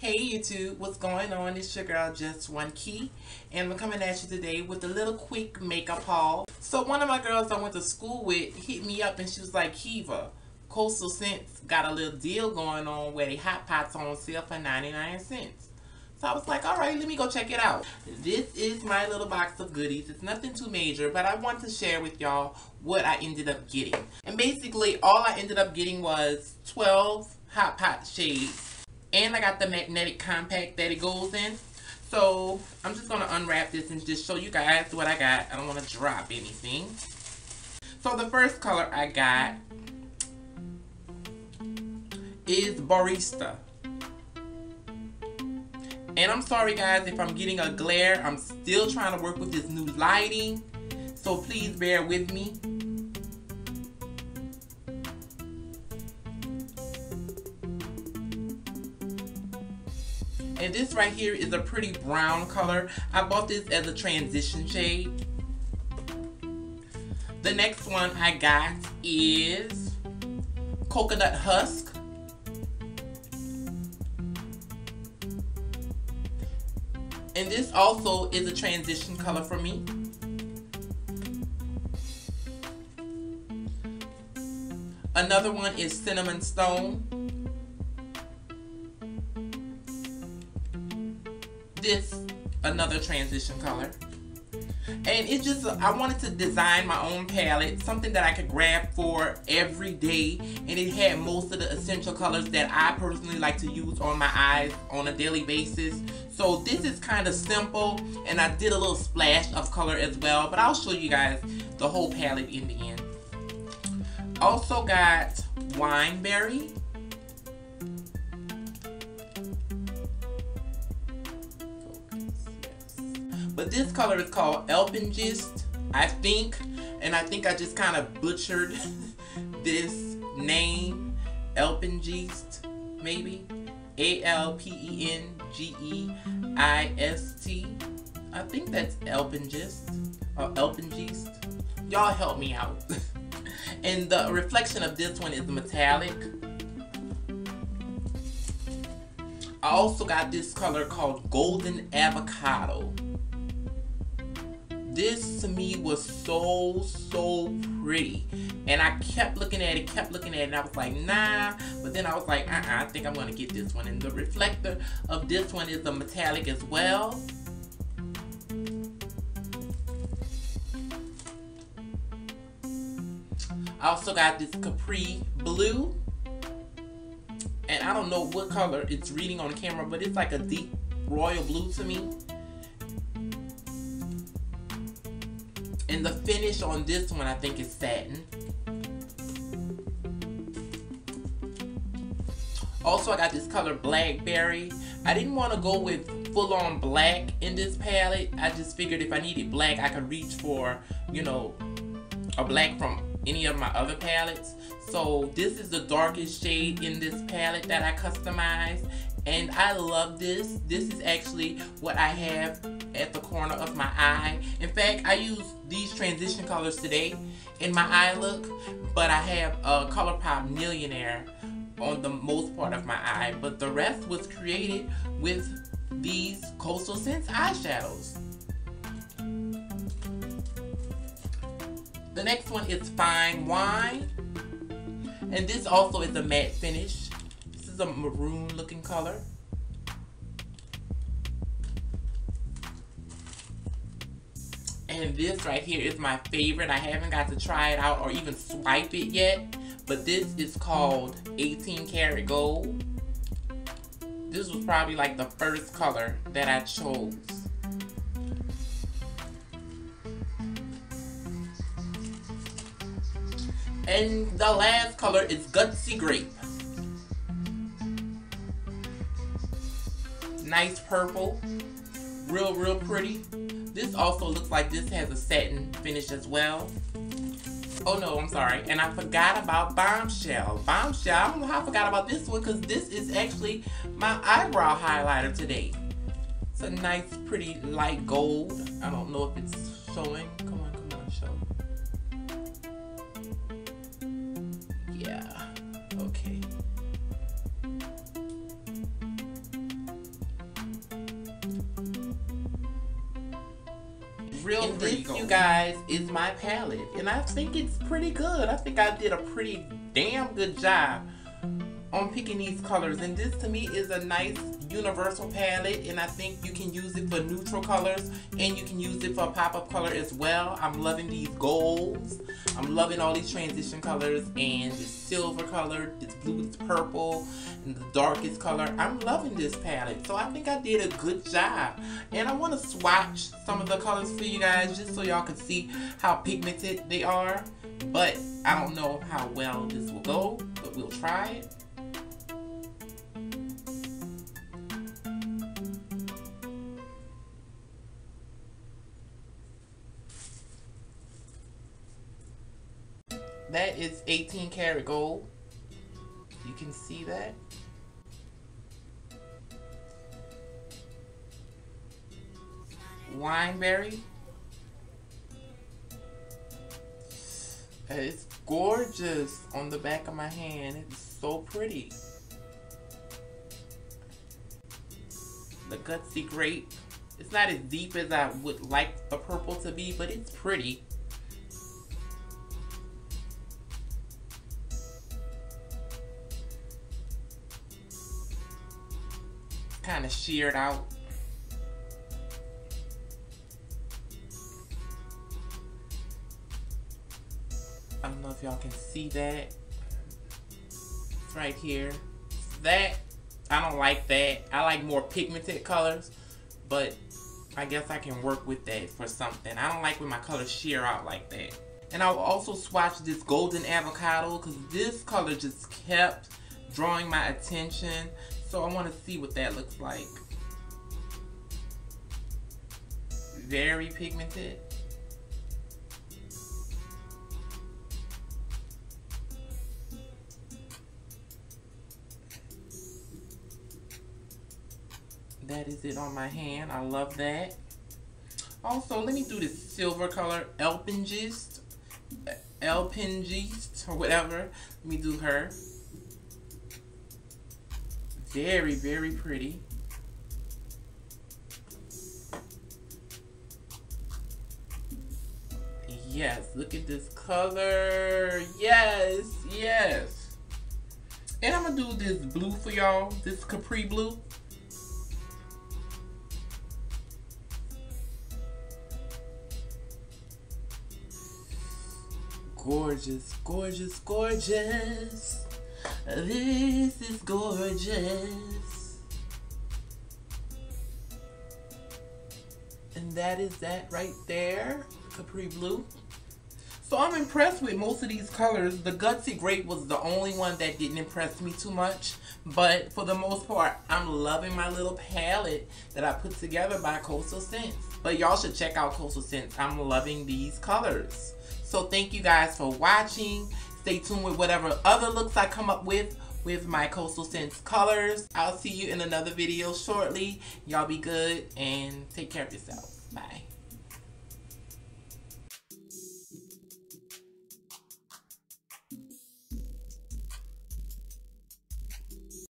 Hey YouTube, what's going on? It's your girl Just One Key and I'm coming at you today with a little quick makeup haul. So one of my girls I went to school with hit me up and she was like, Kiva, Coastal Scents got a little deal going on where they hot pots on sale for 99 cents. So I was like, alright, let me go check it out. This is my little box of goodies. It's nothing too major, but I want to share with y'all what I ended up getting. And basically, all I ended up getting was 12 hot pot shades and I got the magnetic compact that it goes in. So I'm just going to unwrap this and just show you guys what I got. I don't want to drop anything. So the first color I got is Barista. And I'm sorry guys if I'm getting a glare. I'm still trying to work with this new lighting. So please bear with me. And this right here is a pretty brown color. I bought this as a transition shade. The next one I got is Coconut Husk. And this also is a transition color for me. Another one is Cinnamon Stone. Another transition color. And it's just, I wanted to design my own palette, something that I could grab for every day. And it had most of the essential colors that I personally like to use on my eyes on a daily basis. So this is kind of simple, and I did a little splash of color as well. But I'll show you guys the whole palette in the end. Also got Wineberry. This color is called Alpengist, I think. And I think I just kind of butchered this name. Alpengist, maybe. A-L-P-E-N-G-E-I-S-T. I think that's Alpengist. Or Alpengist. Y'all help me out. and the reflection of this one is metallic. I also got this color called Golden Avocado this to me was so so pretty. And I kept looking at it kept looking at it and I was like nah. But then I was like uh-uh I think I'm gonna get this one. And the reflector of this one is a metallic as well. I also got this Capri Blue. And I don't know what color it's reading on camera but it's like a deep royal blue to me And the finish on this one, I think, is satin. Also, I got this color Blackberry. I didn't want to go with full-on black in this palette. I just figured if I needed black, I could reach for, you know, a black from any of my other palettes. So this is the darkest shade in this palette that I customized. And I love this. This is actually what I have at the corner of my eye. In fact, I use these transition colors today in my eye look, but I have a ColourPop Millionaire on the most part of my eye, but the rest was created with these Coastal Scents eyeshadows. The next one is Fine Wine, and this also is a matte finish. A maroon looking color. And this right here is my favorite. I haven't got to try it out or even swipe it yet. But this is called 18 karat gold. This was probably like the first color that I chose. And the last color is Gutsy Grape. Nice purple. Real, real pretty. This also looks like this has a satin finish as well. Oh no, I'm sorry. And I forgot about Bombshell. Bombshell, I don't know how I forgot about this one because this is actually my eyebrow highlighter today. It's a nice, pretty light gold. I don't know if it's showing. Real and this, you guys, is my palette. And I think it's pretty good. I think I did a pretty damn good job on picking these colors and this to me is a nice universal palette and I think you can use it for neutral colors and you can use it for a pop-up color as well. I'm loving these golds. I'm loving all these transition colors and this silver color, this blue, this purple, and the darkest color. I'm loving this palette. So I think I did a good job. And I want to swatch some of the colors for you guys just so y'all can see how pigmented they are. But I don't know how well this will go, but we'll try it. That is 18 karat gold. You can see that. Wineberry. It's gorgeous on the back of my hand. It's so pretty. The Gutsy Grape. It's not as deep as I would like the purple to be, but it's pretty. Sheared out. I don't know if y'all can see that. It's right here. That, I don't like that. I like more pigmented colors, but I guess I can work with that for something. I don't like when my colors sheer out like that. And I'll also swatch this golden avocado because this color just kept drawing my attention. So I want to see what that looks like. Very pigmented. That is it on my hand. I love that. Also, let me do this silver color Alpengist. Alpengist or whatever. Let me do her. Very, very pretty. Yes, look at this color. Yes, yes. And I'm to do this blue for y'all. This Capri blue. Gorgeous, gorgeous, gorgeous. This is gorgeous. And that is that right there, Capri Blue. So I'm impressed with most of these colors. The Gutsy Grape was the only one that didn't impress me too much. But for the most part, I'm loving my little palette that I put together by Coastal Scents. But y'all should check out Coastal Scents. I'm loving these colors. So thank you guys for watching. Stay tuned with whatever other looks I come up with with my Coastal Scents colors. I'll see you in another video shortly. Y'all be good and take care of yourself. Bye.